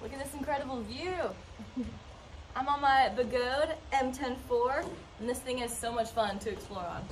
Look at this incredible view. I'm on my Begode Mten4, and this thing is so much fun to explore on.